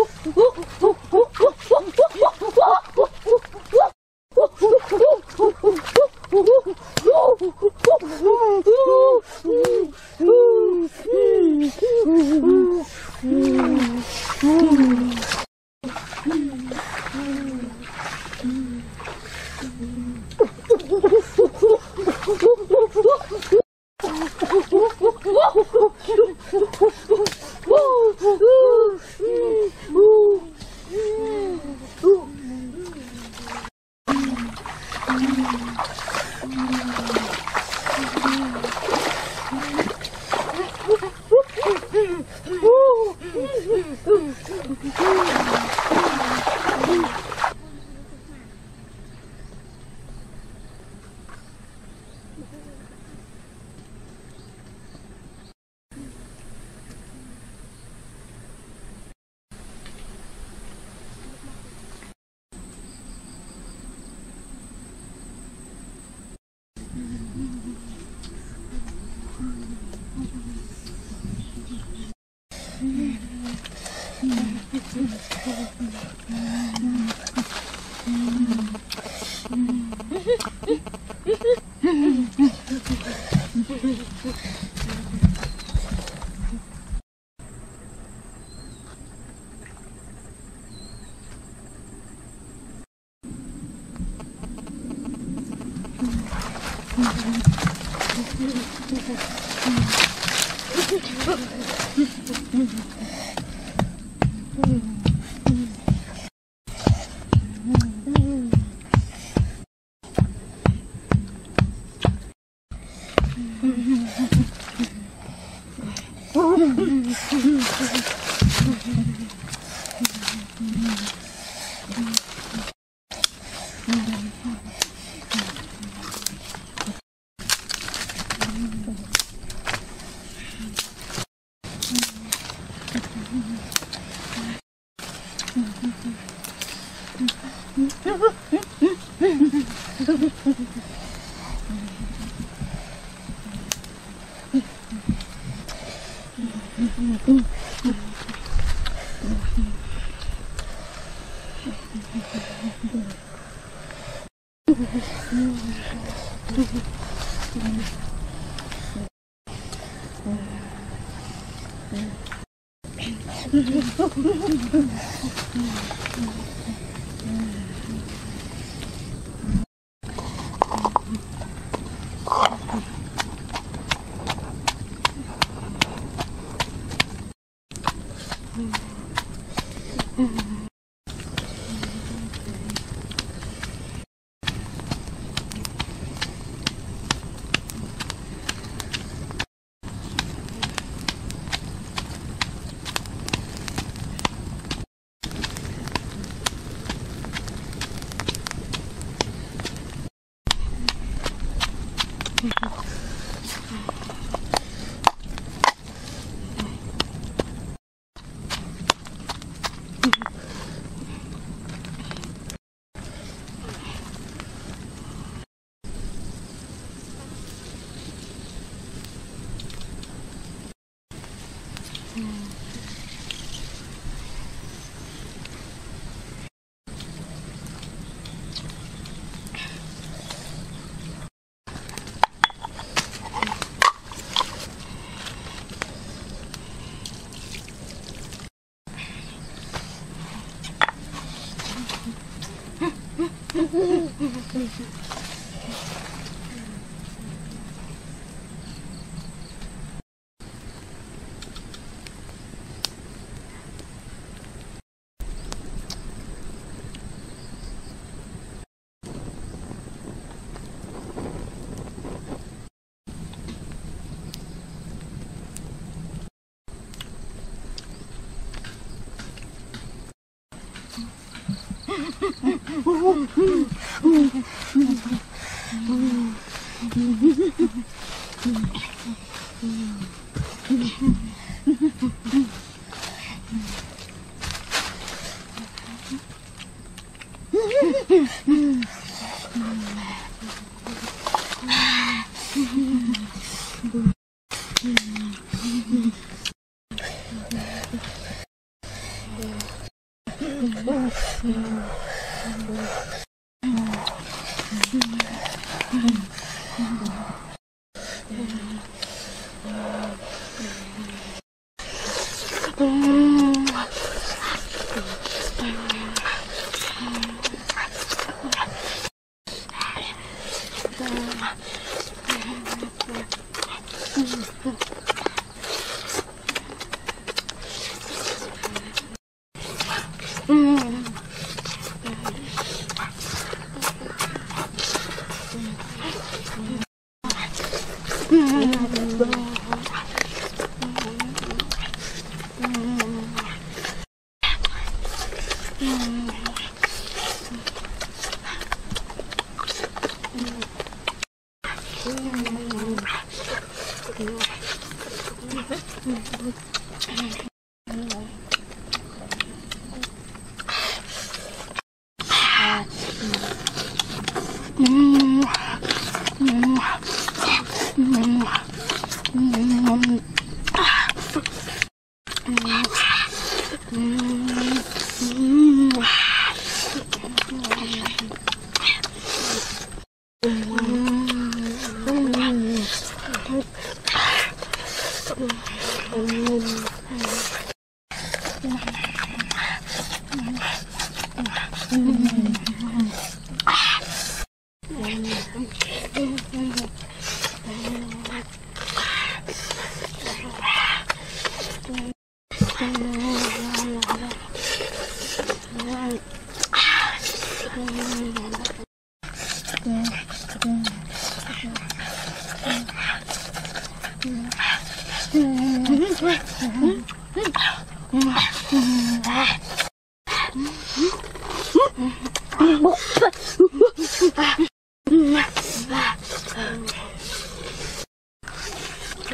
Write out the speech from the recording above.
Ooh, ooh. Mm-hmm. うん。Oh, Mm-hmm. mua. Mua. Mua.